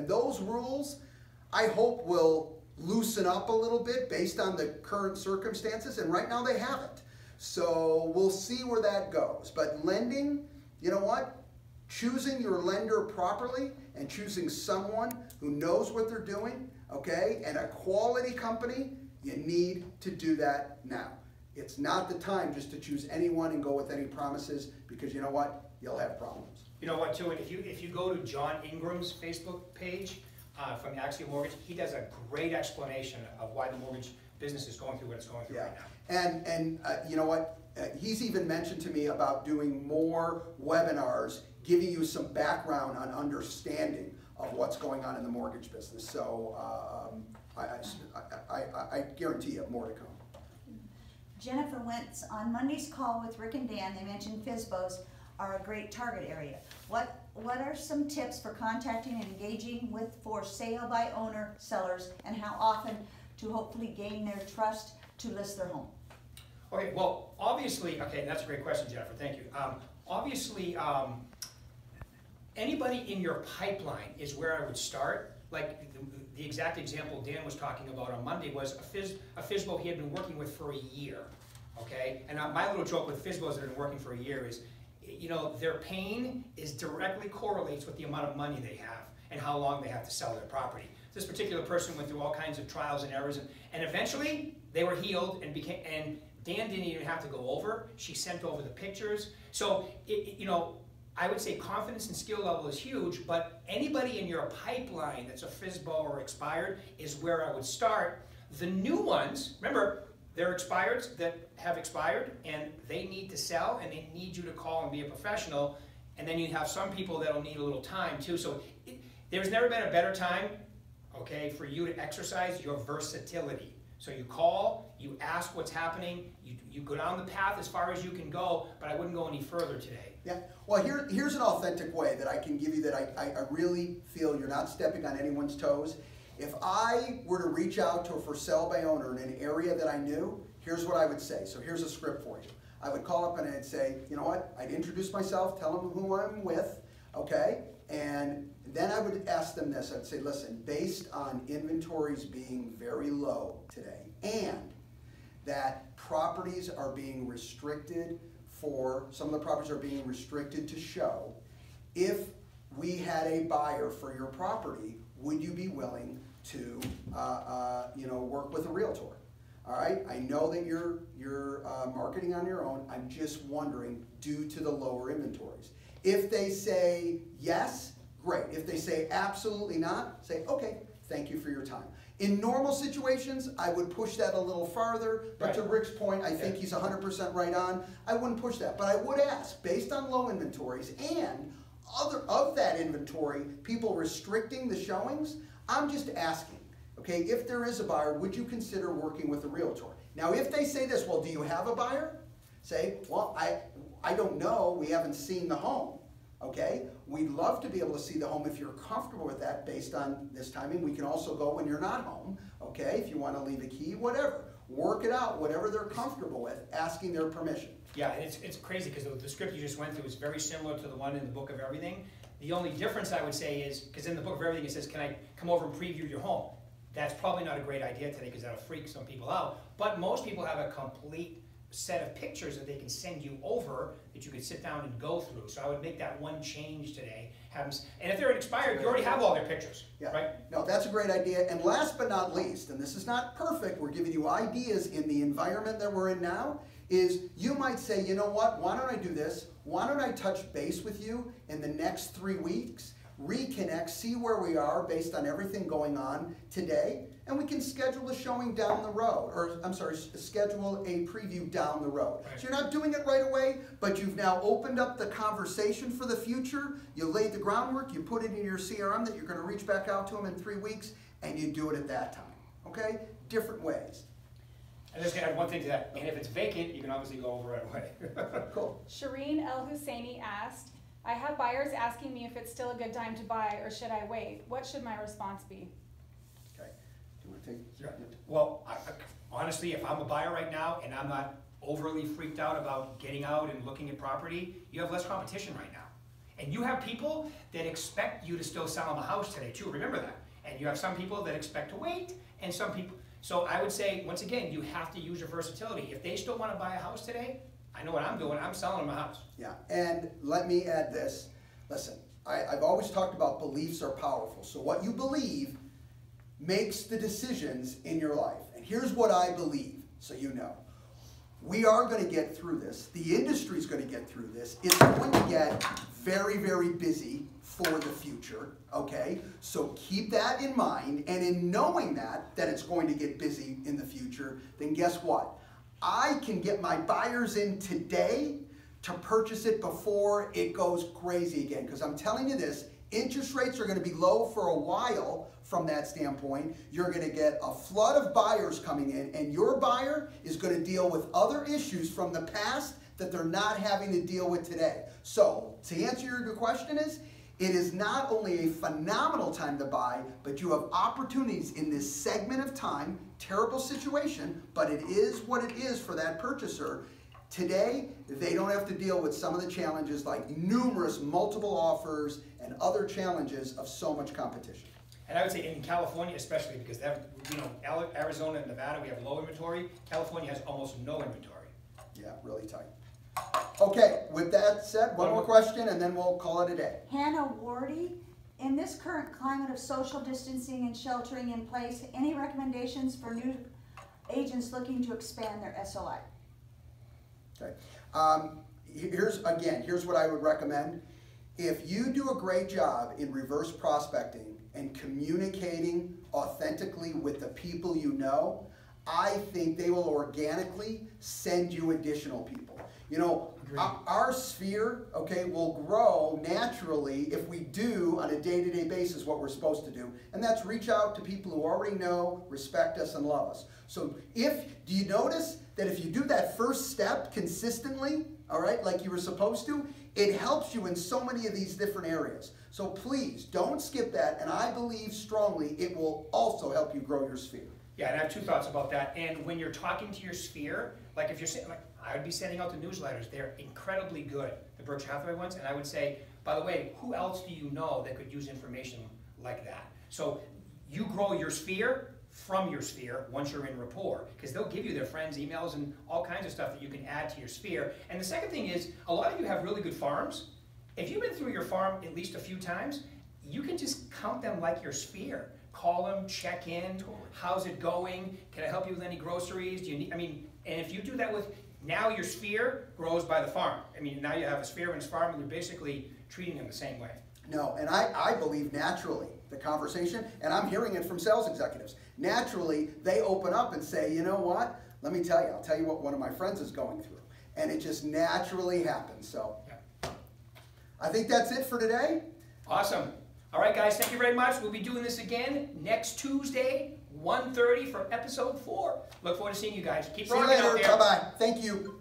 And those rules, I hope will loosen up a little bit based on the current circumstances, and right now they haven't. So we'll see where that goes. But lending, you know what? Choosing your lender properly and choosing someone who knows what they're doing, okay, and a quality company, you need to do that now. It's not the time just to choose anyone and go with any promises because you know what? You'll have problems. You know what, too, and if you, if you go to John Ingram's Facebook page, uh, from Axiom Mortgage, he does a great explanation of why the mortgage business is going through what it's going through Yeah, right now. and, and uh, you know what? Uh, He's even mentioned to me about doing more webinars, giving you some background on understanding of what's going on in the mortgage business. So um, I, I, I, I guarantee you more to come. Jennifer Wentz, on Monday's call with Rick and Dan, they mentioned FISBOs are a great target area. What, what are some tips for contacting and engaging with for sale by owner sellers and how often to hopefully gain their trust to list their home? Okay, well, obviously, okay, that's a great question, Jennifer, thank you. Um, obviously, um, anybody in your pipeline is where I would start. Like the, the exact example Dan was talking about on Monday was a, phys, a FISBO he had been working with for a year, okay? And uh, my little joke with FISBOs that have been working for a year is, you know, their pain is directly correlates with the amount of money they have and how long they have to sell their property. This particular person went through all kinds of trials and errors, and, and eventually they were healed and became, and Dan didn't even have to go over. She sent over the pictures. So, it, you know, I would say confidence and skill level is huge, but anybody in your pipeline that's a FISBO or expired is where I would start. The new ones, remember, they're expireds that have expired and they need to sell and they need you to call and be a professional. And then you have some people that'll need a little time too. So it, there's never been a better time, okay, for you to exercise your versatility. So you call, you ask what's happening, you, you go down the path as far as you can go, but I wouldn't go any further today. Yeah, well, here, here's an authentic way that I can give you that I, I, I really feel you're not stepping on anyone's toes. If I were to reach out to a for sale by owner in an area that I knew, here's what I would say. So here's a script for you. I would call up and I'd say, you know what? I'd introduce myself, tell them who I'm with, okay? And then I would ask them this. I'd say, listen, based on inventories being very low today and that properties are being restricted for, some of the properties are being restricted to show. If we had a buyer for your property, would you be willing to, uh, uh, you know, work with a Realtor? All right, I know that you're, you're uh, marketing on your own, I'm just wondering, due to the lower inventories. If they say yes, great. If they say absolutely not, say, okay, thank you for your time. In normal situations, I would push that a little farther, but to Rick's point, I think Yeah. he's hundred percent right on. I wouldn't push that, but I would ask, based on low inventories and other, of that inventory, people restricting the showings, I'm just asking, okay, if there is a buyer, would you consider working with a Realtor? Now, if they say this, well, do you have a buyer? Say, well, I, I don't know, we haven't seen the home, okay? We'd love to be able to see the home if you're comfortable with that based on this timing. We can also go when you're not home, okay? If you wanna leave a key, whatever. Work it out, whatever they're comfortable with, asking their permission. Yeah, it's, it's crazy because the, the script you just went through is very similar to the one in the Book of Everything. The only difference I would say is, because in the Book of Everything it says, can I come over and preview your home? That's probably not a great idea today because that'll freak some people out. But most people have a complete set of pictures that they can send you over that you could sit down and go through. So I would make that one change today. Have 'em s- and if they're expired, you already have all their pictures, Yeah. right? No, that's a great idea. And last but not least, and this is not perfect, we're giving you ideas in the environment that we're in now, is you might say, you know what, why don't I do this? Why don't I touch base with you in the next three weeks, reconnect, see where we are based on everything going on today, and we can schedule a showing down the road, or I'm sorry, schedule a preview down the road. Right. So you're not doing it right away, but you've now opened up the conversation for the future. You laid the groundwork, you put it in your CRM that you're gonna reach back out to them in three weeks, and you do it at that time, okay? Different ways. And just gonna add one thing to that. And if it's vacant, you can obviously go over right away. Cool. Shireen El Husseini asked, I have buyers asking me if it's still a good time to buy or should I wait? What should my response be? Okay. Do you wanna take? Yeah. Well, I, I- honestly, if I'm a buyer right now and I'm not overly freaked out about getting out and looking at property, you have less competition right now. And you have people that expect you to still sell them a house today too, remember that. And you have some people that expect to wait, and some people, so I would say, once again, you have to use your versatility. If they still wanna buy a house today, I know what I'm doing, I'm selling them a house. Yeah, and let me add this. Listen, I, I've always talked about beliefs are powerful. So what you believe makes the decisions in your life. And here's what I believe, so you know. We are going to get through this. The industry is going to get through this. It's going to get very, very busy for the future, okay? So keep that in mind. And in knowing that, that it's going to get busy in the future, then guess what? I can get my buyers in today to purchase it before it goes crazy again. Because I'm telling you this, interest rates are going to be low for a while from that standpoint. You're going to get a flood of buyers coming in, and your buyer is going to deal with other issues from the past that they're not having to deal with today. So, to answer your question is, it is not only a phenomenal time to buy, but you have opportunities in this segment of time. Terrible situation, but it is what it is for that purchaser. Today, they don't have to deal with some of the challenges like numerous multiple offers and other challenges of so much competition. And I would say in California especially, because they have, you know, Arizona and Nevada, we have low inventory. California has almost no inventory. Yeah, really tight. Okay, with that said, one more question and then we'll call it a day. Hannah Wardy, in this current climate of social distancing and sheltering in place, any recommendations for new agents looking to expand their SOI? Okay. Um, here's, again, here's what I would recommend. If you do a great job in reverse prospecting and communicating authentically with the people you know, I think they will organically send you additional people. You know, our, our sphere, okay, will grow naturally if we do on a day-to-day basis what we're supposed to do, and that's reach out to people who already know, respect us, and love us. So if, do you notice that if you do that first step consistently, all right, like you were supposed to, it helps you in so many of these different areas. So please, don't skip that, and I believe strongly it will also help you grow your sphere. Yeah, and I have two thoughts about that. And when you're talking to your sphere, like if you're saying, like, I would be sending out the newsletters. They're incredibly good, the Berkshire Hathaway ones. And I would say, by the way, who else do you know that could use information like that? So you grow your sphere from your sphere once you're in rapport, because they'll give you their friends' emails and all kinds of stuff that you can add to your sphere. And the second thing is, a lot of you have really good farms. If you've been through your farm at least a few times, you can just count them like your sphere. Call them, check in. How's it going? Can I help you with any groceries? Do you need? I mean, and if you do that with now your sphere grows by the farm. I mean, now you have a sphere and a farm, and you're basically treating them the same way. No, and I, I believe naturally the conversation, and I'm hearing it from sales executives. Naturally, they open up and say, you know what? Let me tell you, I'll tell you what one of my friends is going through. And it just naturally happens. So Yeah. I think that's it for today. Awesome. All right, guys. Thank you very much. We'll be doing this again next Tuesday, 1.30 for episode four. Look forward to seeing you guys. Keep See you rocking out later. there. Bye bye. Thank you.